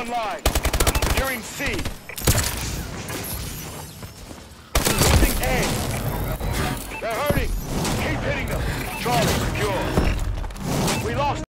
online. Securing C. Losing A. They're hurting. Keep hitting them. Charlie,